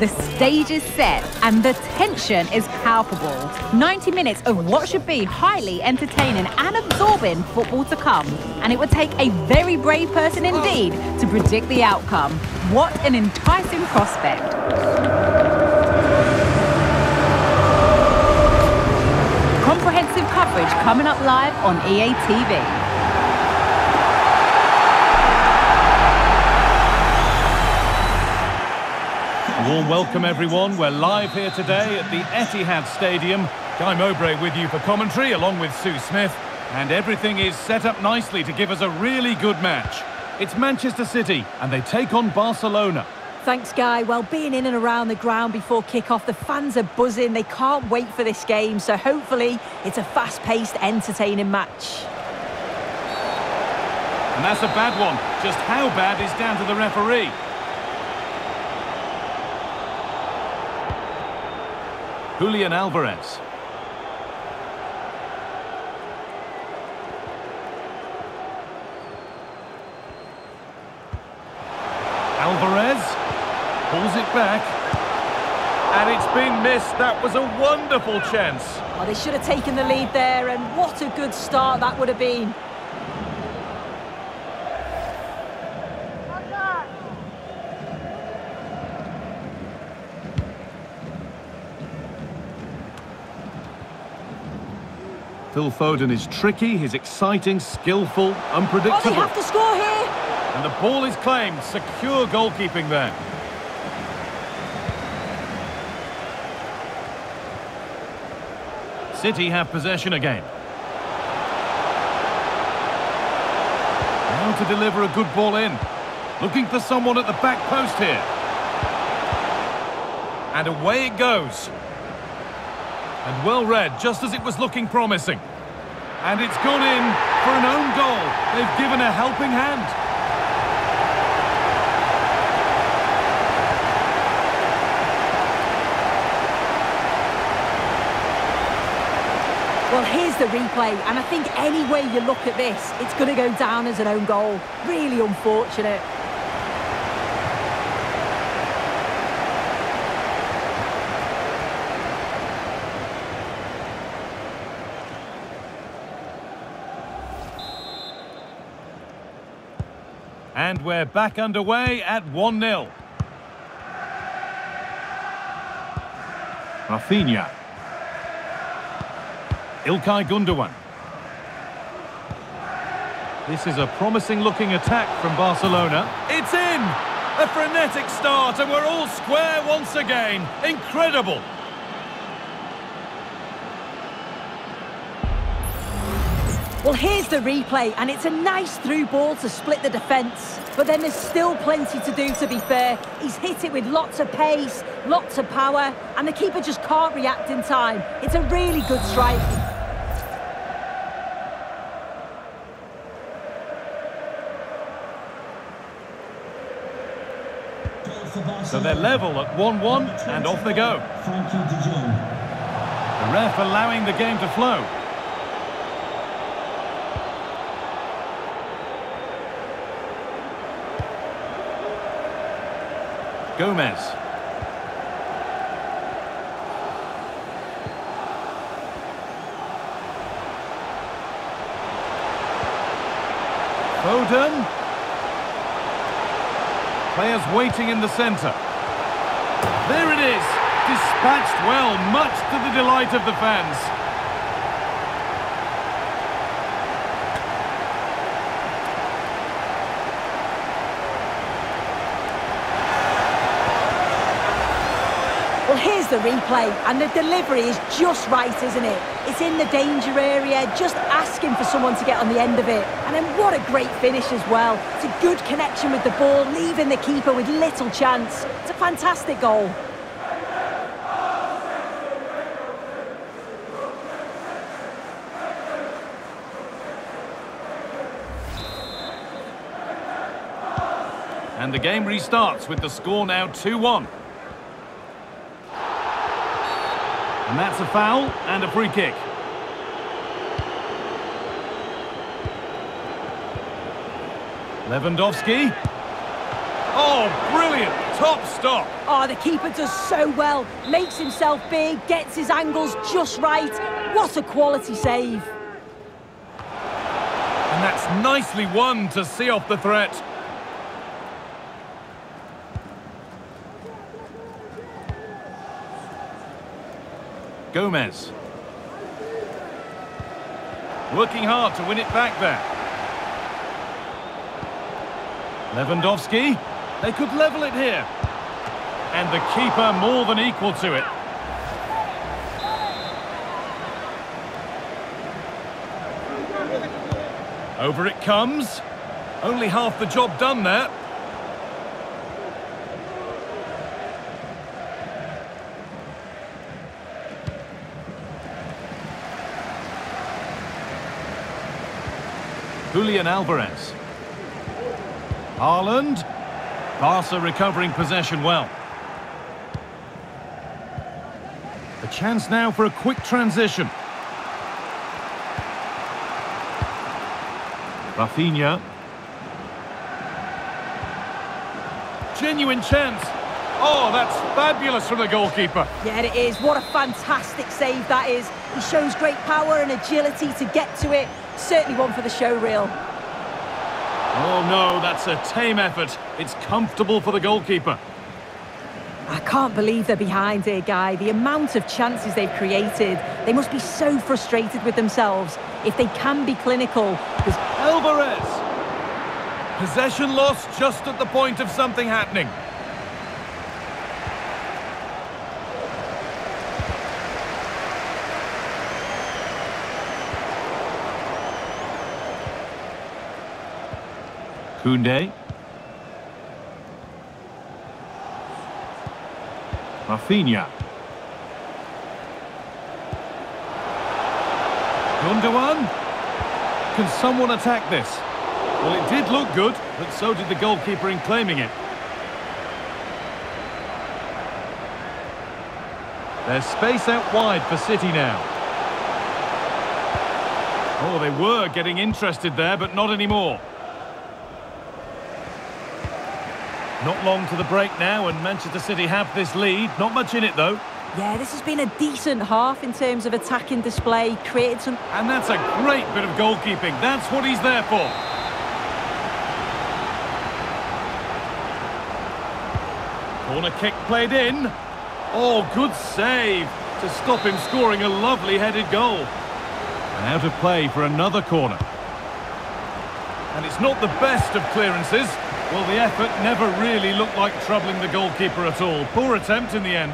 The stage is set and the tension is palpable. 90 minutes of what should be highly entertaining and absorbing football to come. And it would take a very brave person indeed to predict the outcome. What an enticing prospect. Comprehensive coverage coming up live on EA TV. Warm welcome, everyone. We're live here today at the Etihad Stadium. Guy Mowbray with you for commentary, along with Sue Smith. And everything is set up nicely to give us a really good match. It's Manchester City, and they take on Barcelona. Thanks, Guy. Well, being in and around the ground before kick-off, the fans are buzzing. They can't wait for this game, so hopefully it's a fast-paced, entertaining match. And that's a bad one. Just how bad is down to the referee. Julian Alvarez. Alvarez pulls it back. And it's been missed. That was a wonderful chance. Well, they should have taken the lead there, and what a good start that would have been. Phil Foden is tricky, he's exciting, skillful, unpredictable. Oh, they have to score here! And the ball is claimed. Secure goalkeeping there. City have possession again. Now to deliver a good ball in. Looking for someone at the back post here. And away it goes. And well read, just as it was looking promising. And it's gone in for an own goal. They've given a helping hand. Well, here's the replay, and I think any way you look at this, it's going to go down as an own goal. Really unfortunate. And we're back underway at 1-0. Rafinha. Ilkay Gundogan. This is a promising looking attack from Barcelona. It's in! A frenetic start and we're all square once again. Incredible! Well, here's the replay, and it's a nice through ball to split the defence. But then there's still plenty to do, to be fair. He's hit it with lots of pace, lots of power, and the keeper just can't react in time. It's a really good strike. So they're level at 1-1, and off they go. The ref allowing the game to flow. Gomez. Foden. Players waiting in the centre. There it is. Dispatched well, much to the delight of the fans. The replay, and the delivery is just right, isn't it? It's in the danger area, just asking for someone to get on the end of it. And then what a great finish as well. It's a good connection with the ball, leaving the keeper with little chance. It's a fantastic goal. And the game restarts with the score now 2-1. And that's a foul and a free kick. Lewandowski. Oh, brilliant. Top stop. Oh, the keeper does so well. Makes himself big, gets his angles just right. What a quality save. And that's nicely won to see off the threat. Gomez. Working hard to win it back there. Lewandowski. They could level it here. And the keeper more than equal to it. Over it comes. Only half the job done there. Julian Alvarez. Haaland. Barca recovering possession well. A chance now for a quick transition. Rafinha. Genuine chance. Oh, that's fabulous from the goalkeeper. Yeah, it is. What a fantastic save that is. He shows great power and agility to get to it. Certainly one for the show reel. Oh no, that's a tame effort. It's comfortable for the goalkeeper. I can't believe they're behind here, Guy. The amount of chances they've created. They must be so frustrated with themselves. If they can be clinical, there's Alvarez. Possession lost just at the point of something happening. Koundé. Rafinha. Gundogan. Can someone attack this? Well, it did look good, but so did the goalkeeper in claiming it. There's space out wide for City now. Oh, they were getting interested there, but not anymore. Not long to the break now, and Manchester City have this lead. Not much in it, though. Yeah, this has been a decent half in terms of attacking display, created some... And that's a great bit of goalkeeping. That's what he's there for. Corner kick played in. Oh, good save to stop him scoring a lovely headed goal. And out of play for another corner. And it's not the best of clearances. Well, the effort never really looked like troubling the goalkeeper at all. Poor attempt in the end.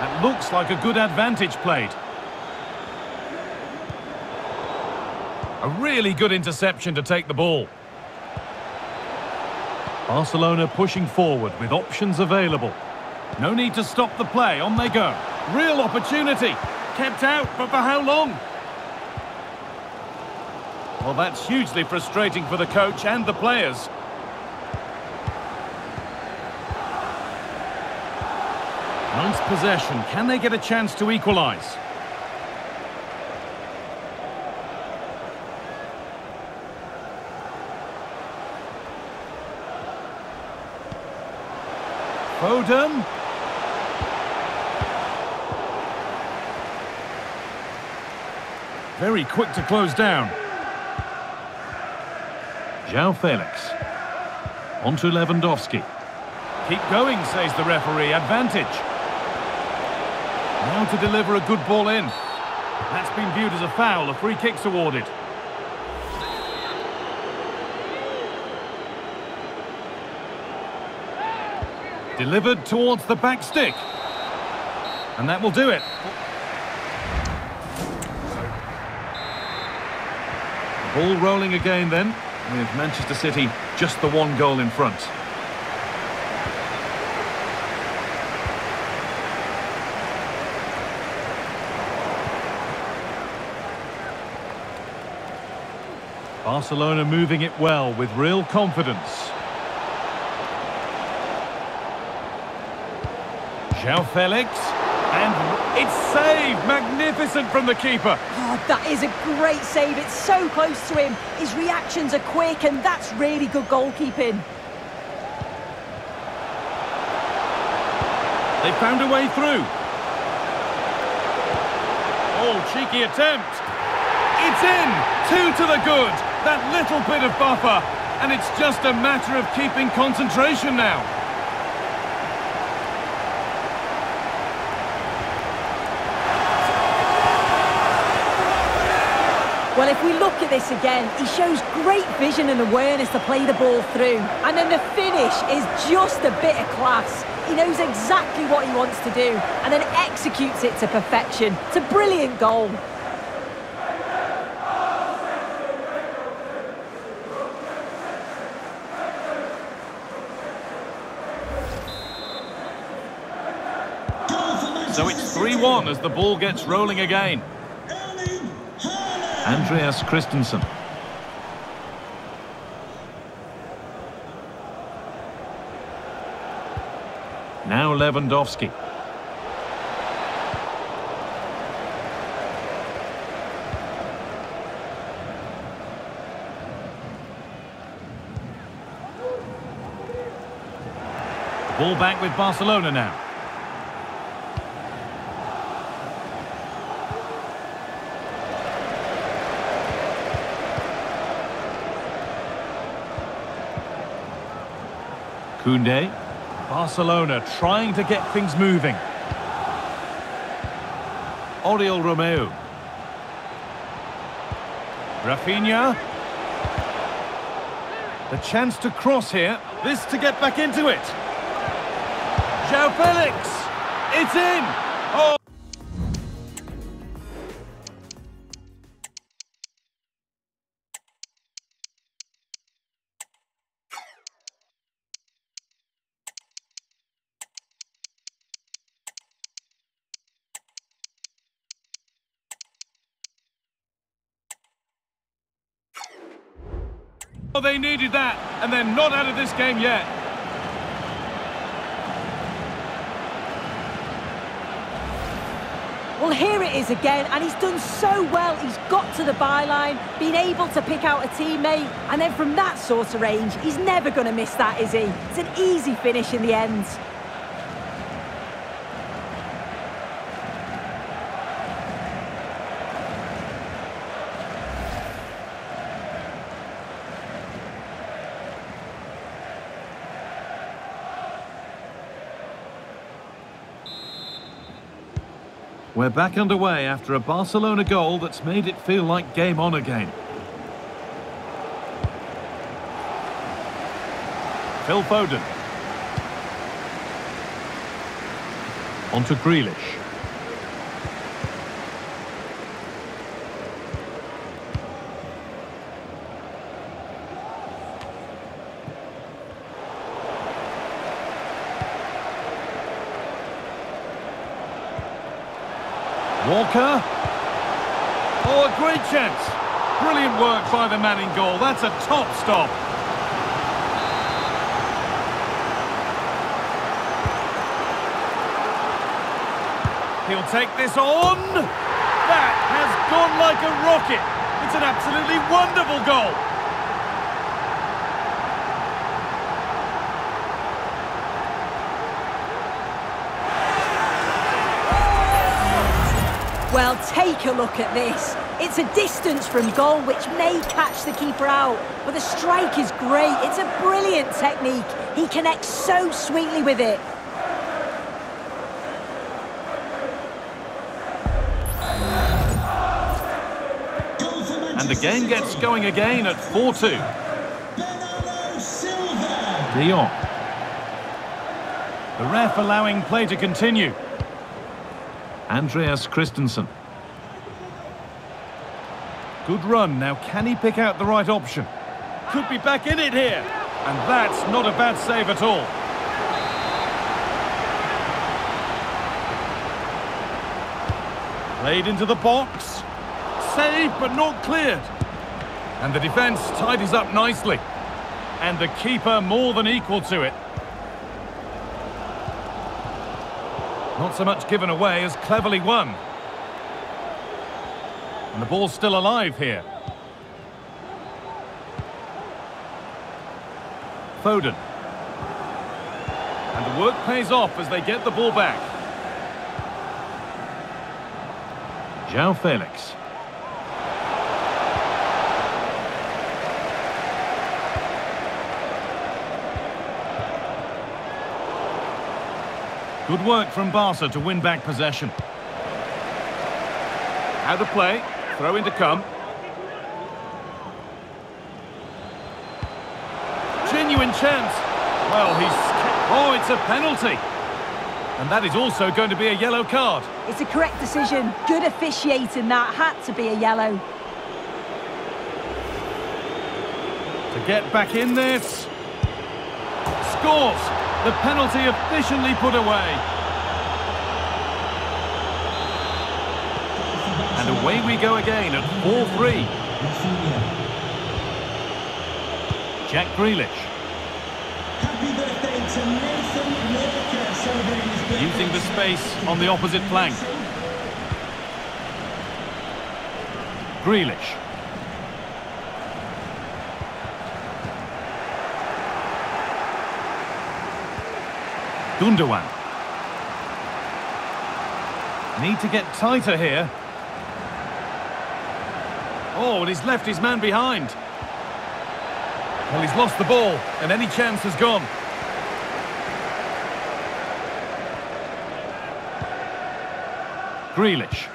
That looks like a good advantage played. A really good interception to take the ball. Barcelona pushing forward with options available. No need to stop the play, on they go. Real opportunity. Kept out, but for how long? Well, that's hugely frustrating for the coach and the players. Nice possession. Can they get a chance to equalise? Foden. Very quick to close down. João Felix. On to Lewandowski. Keep going, says the referee. Advantage. Now to deliver a good ball in. That's been viewed as a foul. A free kick's awarded. Delivered towards the back stick. And that will do it. Ball rolling again then, with Manchester City just the one goal in front. Barcelona moving it well with real confidence. João Felix. And it's saved! Magnificent from the keeper. Oh, that is a great save. It's so close to him. His reactions are quick, and that's really good goalkeeping. They found a way through. Oh, cheeky attempt. It's in! Two to the good. That little bit of buffer. And it's just a matter of keeping concentration now. Well, if we look at this again, he shows great vision and awareness to play the ball through. And then the finish is just a bit of class. He knows exactly what he wants to do and then executes it to perfection. It's a brilliant goal. So it's 3-1 as the ball gets rolling again. Andreas Christensen. Now Lewandowski. Ball back with Barcelona now. Koundé. Barcelona trying to get things moving. Oriol Romeu. Rafinha. The chance to cross here. This to get back into it. João Felix. It's in. Oh, they needed that, and they're not out of this game yet. Well, here it is again, and he's done so well. He's got to the byline, been able to pick out a teammate, and then from that sort of range, he's never going to miss that, is he? It's an easy finish in the end. We're back underway after a Barcelona goal that's made it feel like game on again. Phil Foden. On to Grealish. Walker. Oh, a great chance. Brilliant work by the man in goal. That's a top stop. He'll take this on. That has gone like a rocket. It's an absolutely wonderful goal. Well, take a look at this. It's a distance from goal which may catch the keeper out, but the strike is great. It's a brilliant technique. He connects so sweetly with it. And the game gets going again at 4-2. De Jong. The ref allowing play to continue. Andreas Christensen. Good run. Now, can he pick out the right option? Could be back in it here. And that's not a bad save at all. Played into the box. Saved, but not cleared. And the defence tidies up nicely. And the keeper more than equal to it. Not so much given away as cleverly won. And the ball's still alive here. Foden. And the work pays off as they get the ball back. João Felix. Good work from Barca to win back possession. Out of play, throw in to come. Genuine chance. Well, he's... Oh, it's a penalty. And that is also going to be a yellow card. It's a correct decision. Good officiating that. Had to be a yellow. To get back in this. Scores. The penalty efficiently put away. And away we go again at 4-3. Jack Grealish. Happy birthday to Nathan Walker, celebrating his birthday. Using the space on the opposite flank. Grealish. Gundogan. Need to get tighter here. Oh, and he's left his man behind. Well, he's lost the ball, and any chance has gone. Grealish.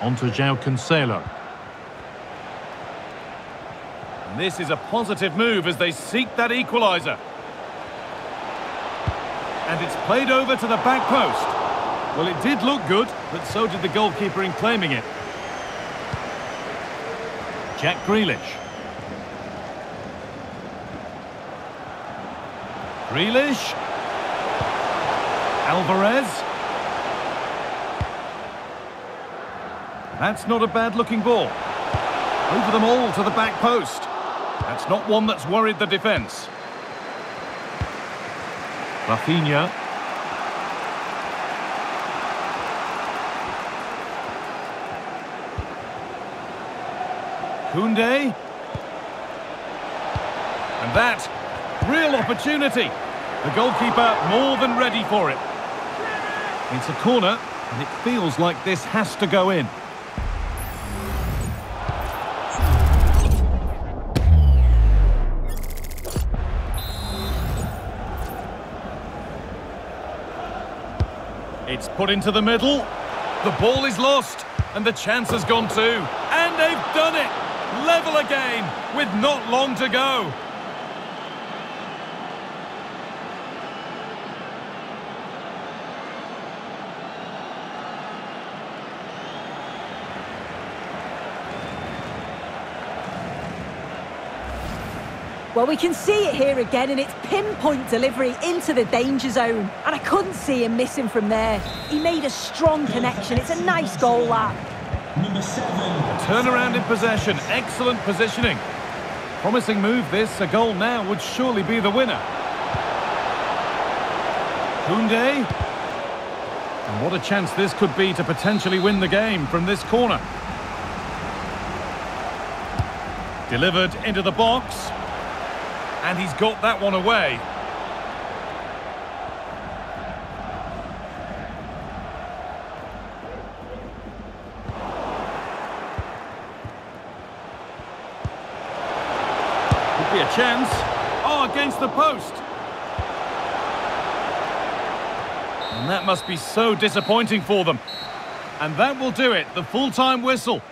On to João Cancelo. This is a positive move as they seek that equaliser. And it's played over to the back post. Well, it did look good, but so did the goalkeeper in claiming it. Jack Grealish. Grealish. Alvarez. That's not a bad-looking ball. Over them all to the back post. That's not one that's worried the defence. Rafinha. Koundé. And that, real opportunity. The goalkeeper more than ready for it. It's a corner, and it feels like this has to go in. Put into the middle. The ball is lost, and the chance has gone too. And they've done it! Level again, with not long to go. Well, we can see it here again, and it's pinpoint delivery into the danger zone. And I couldn't see him missing from there. He made a strong connection. It's a nice goal, that. Number seven. Turnaround in possession, excellent positioning. Promising move this, a goal now would surely be the winner. Koundé. And what a chance this could be to potentially win the game from this corner. Delivered into the box. And he's got that one away. Could be a chance. Oh, against the post. And that must be so disappointing for them. And that will do it, the full-time whistle.